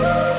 Bye.